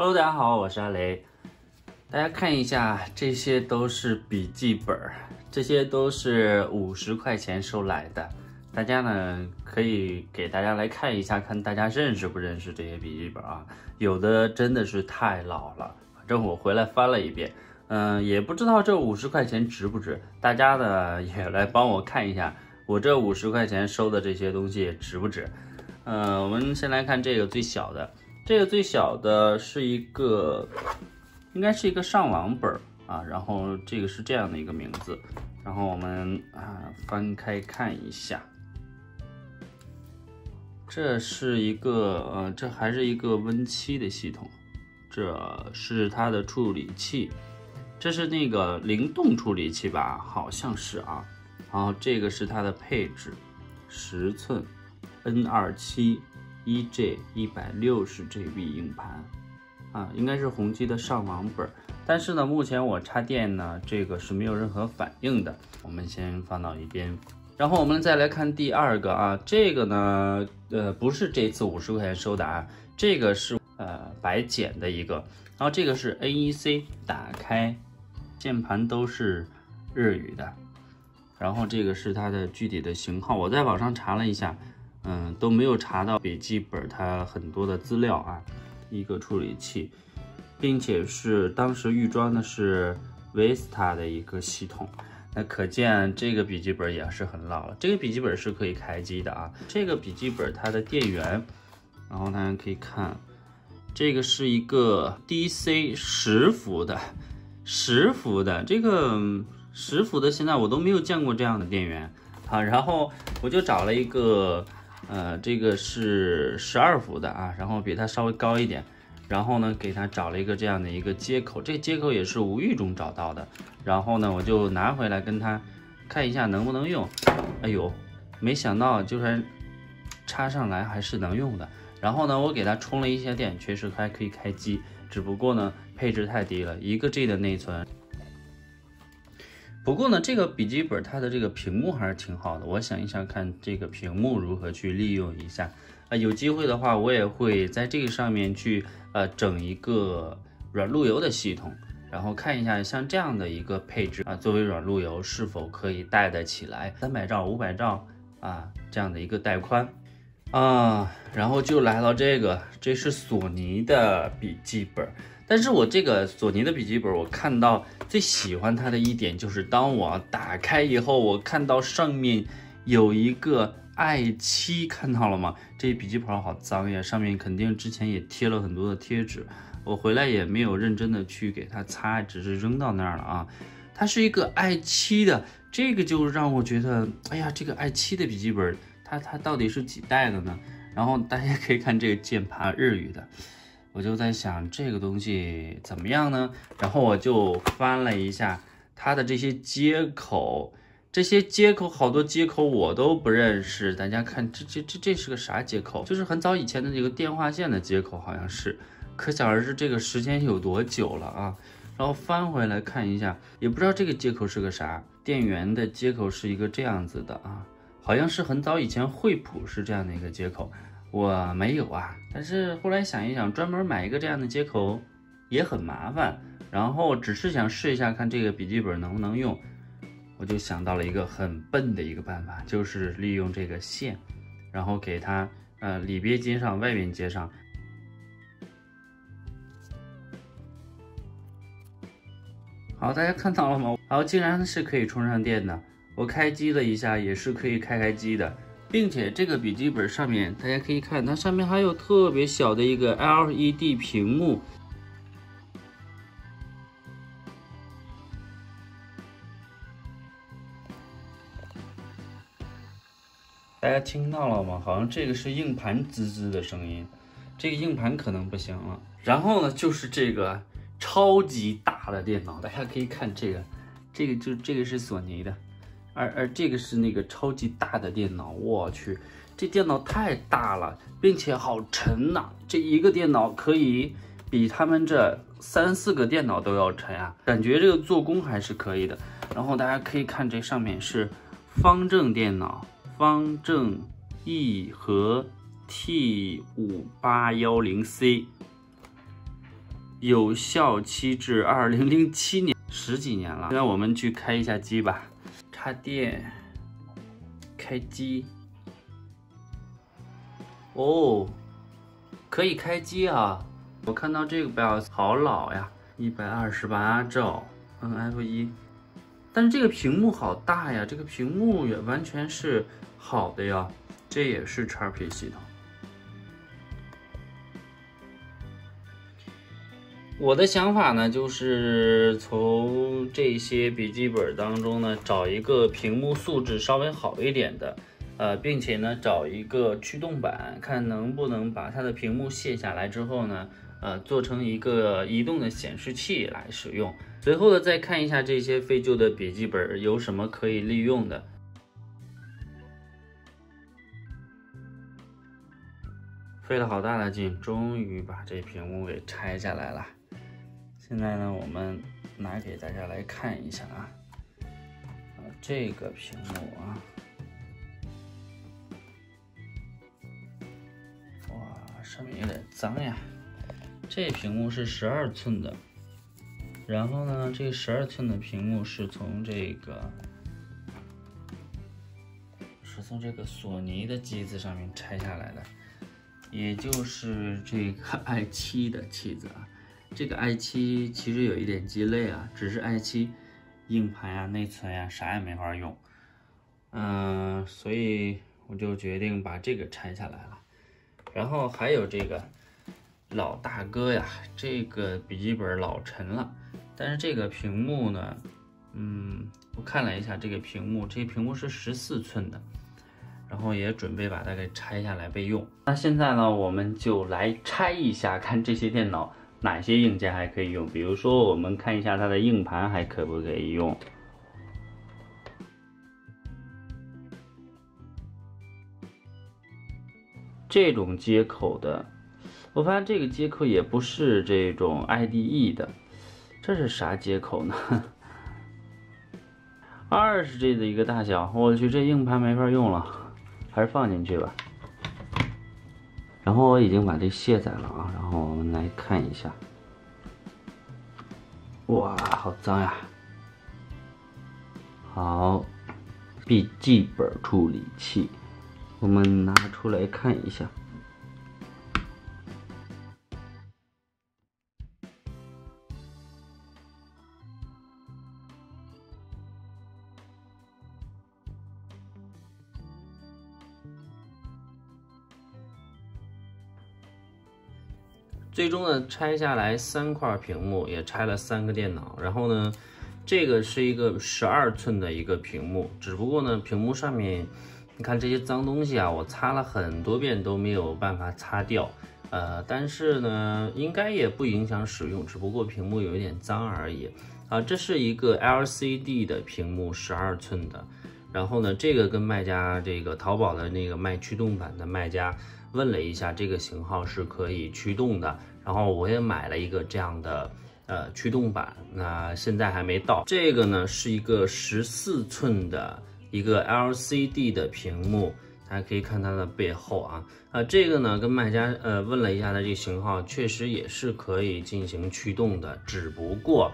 Hello，大家好，我是阿雷。大家看一下，这些都是笔记本，这些都是五十块钱收来的。大家呢可以给大家来看一下，看大家认识不认识这些笔记本啊？有的真的是太老了，反正我回来翻了一遍，嗯，也不知道这五十块钱值不值。大家呢也来帮我看一下，我这五十块钱收的这些东西值不值？嗯，我们先来看这个最小的。这个最小的是一个，应该是一个上网本啊，然后这个是这样的一个名字，然后我们啊翻开看一下，这是一个呃，这还是一个 Win7 的系统，这是它的处理器，这是那个灵动处理器吧，好像是啊，然后这个是它的配置，十寸 N27。一 G 一百六十 GB 硬盘，啊，应该是宏基的上网本，但是呢，目前我插电呢，这个是没有任何反应的。我们先放到一边，然后我们再来看第二个啊，这个呢，呃，不是这次五十块钱收的啊，这个是呃白捡的一个，然后这个是 NEC，打开键盘都是日语的，然后这个是它的具体的型号，我在网上查了一下。嗯，都没有查到笔记本它很多的资料啊，一个处理器，并且是当时预装的是 Vista 的一个系统，那可见这个笔记本也是很老了。这个笔记本是可以开机的啊，这个笔记本它的电源，然后大家可以看，这个是一个 DC 十伏的，十伏的。这个十伏的，现在我都没有见过这样的电源。啊，然后我就找了一个。呃，这个是十二伏的啊，然后比它稍微高一点，然后呢，给它找了一个这样的一个接口，这个接口也是无意中找到的，然后呢，我就拿回来跟它看一下能不能用。哎呦，没想到就算插上来还是能用的。然后呢，我给它充了一些电，确实还可以开机，只不过呢，配置太低了，一个 G 的内存。不过呢，这个笔记本它的这个屏幕还是挺好的。我想一想，看这个屏幕如何去利用一下啊。有机会的话，我也会在这个上面去呃整一个软路由的系统，然后看一下像这样的一个配置啊，作为软路由是否可以带得起来三百兆、五百兆啊这样的一个带宽啊。然后就来到这个，这是索尼的笔记本。但是我这个索尼的笔记本，我看到最喜欢它的一点就是，当我打开以后，我看到上面有一个 i7，看到了吗？这笔记本好脏呀，上面肯定之前也贴了很多的贴纸，我回来也没有认真的去给它擦，只是扔到那儿了啊。它是一个 i7 的，这个就让我觉得，哎呀，这个 i7 的笔记本，它它到底是几代的呢？然后大家可以看这个键盘，日语的。我就在想这个东西怎么样呢？然后我就翻了一下它的这些接口，这些接口好多接口我都不认识。大家看，这这这这是个啥接口？就是很早以前的这个电话线的接口，好像是。可想而知这个时间有多久了啊！然后翻回来看一下，也不知道这个接口是个啥。电源的接口是一个这样子的啊，好像是很早以前惠普是这样的一个接口。我没有啊，但是后来想一想，专门买一个这样的接口也很麻烦，然后只是想试一下看这个笔记本能不能用，我就想到了一个很笨的一个办法，就是利用这个线，然后给它呃里边接上，外边接上。好，大家看到了吗？好，竟然是可以充上电的，我开机了一下，也是可以开开机的。并且这个笔记本上面，大家可以看，它上面还有特别小的一个 LED 屏幕。大家听到了吗？好像这个是硬盘滋滋的声音，这个硬盘可能不行了。然后呢，就是这个超级大的电脑，大家可以看这个，这个就这个是索尼的。而而这个是那个超级大的电脑，我去，这电脑太大了，并且好沉呐！这一个电脑可以比他们这三四个电脑都要沉啊，感觉这个做工还是可以的。然后大家可以看这上面是方正电脑，方正 E 和 T 五八幺零 C，有效期至二零零七年，十几年了。现在我们去开一下机吧，插电，开机。哦，可以开机啊！我看到这个 BIOS 好老呀，一百二十八兆 NF 一。但是这个屏幕好大呀，这个屏幕也完全是好的呀，这也是 XP 系统。我的想法呢，就是从这些笔记本当中呢，找一个屏幕素质稍微好一点的，呃，并且呢，找一个驱动板，看能不能把它的屏幕卸下来之后呢，呃，做成一个移动的显示器来使用。随后呢，再看一下这些废旧的笔记本有什么可以利用的。费了好大的劲，终于把这屏幕给拆下来了。现在呢，我们拿给大家来看一下啊，啊，这个屏幕啊，哇，上面有点脏呀。这屏幕是十二寸的，然后呢，这十二寸的屏幕是从这个，是从这个索尼的机子上面拆下来的，也就是这个 i7 的机子啊。这个 i7 其实有一点鸡肋啊，只是 i7 硬盘呀、内存呀啥也没法用，嗯，所以我就决定把这个拆下来了。然后还有这个老大哥呀，这个笔记本老沉了，但是这个屏幕呢，嗯，我看了一下这个屏幕，这个屏幕是十四寸的，然后也准备把它给拆下来备用。那现在呢，我们就来拆一下，看这些电脑。哪些硬件还可以用？比如说，我们看一下它的硬盘还可不可以用？这种接口的，我发现这个接口也不是这种 IDE 的，这是啥接口呢？二十 G 的一个大小，我去，这硬盘没法用了，还是放进去吧。然后我已经把这卸载了啊，然后我们来看一下，哇，好脏呀！好，笔记本处理器，我们拿出来看一下。最终呢，拆下来三块屏幕，也拆了三个电脑。然后呢，这个是一个十二寸的一个屏幕，只不过呢，屏幕上面，你看这些脏东西啊，我擦了很多遍都没有办法擦掉。呃，但是呢，应该也不影响使用，只不过屏幕有一点脏而已。啊，这是一个 LCD 的屏幕，十二寸的。然后呢，这个跟卖家这个淘宝的那个卖驱动版的卖家。问了一下，这个型号是可以驱动的，然后我也买了一个这样的呃驱动板，那现在还没到。这个呢是一个十四寸的一个 LCD 的屏幕，大家可以看它的背后啊，呃这个呢跟卖家呃问了一下，它这个型号确实也是可以进行驱动的，只不过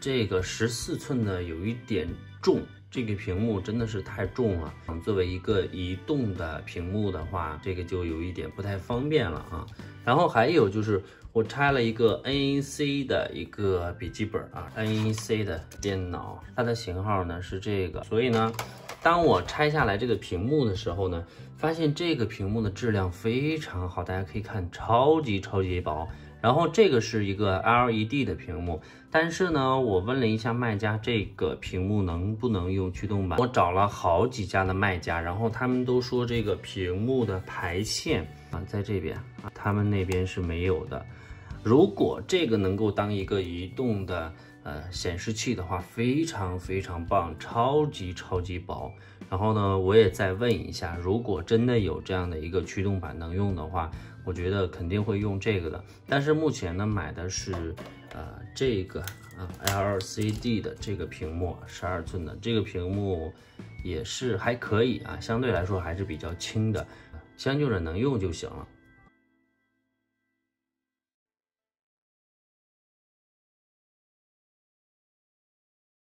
这个十四寸的有一点重。这个屏幕真的是太重了，作为一个移动的屏幕的话，这个就有一点不太方便了啊。然后还有就是我拆了一个 NEC 的一个笔记本啊，NEC 的电脑，它的型号呢是这个，所以呢，当我拆下来这个屏幕的时候呢，发现这个屏幕的质量非常好，大家可以看，超级超级薄。然后这个是一个 LED 的屏幕，但是呢，我问了一下卖家，这个屏幕能不能用驱动板？我找了好几家的卖家，然后他们都说这个屏幕的排线啊，在这边啊，他们那边是没有的。如果这个能够当一个移动的呃显示器的话，非常非常棒，超级超级薄。然后呢，我也再问一下，如果真的有这样的一个驱动板能用的话。我觉得肯定会用这个的，但是目前呢买的是，呃这个啊 LCD 的这个屏幕，十二寸的。这个屏幕也是还可以啊，相对来说还是比较轻的，将就着能用就行了。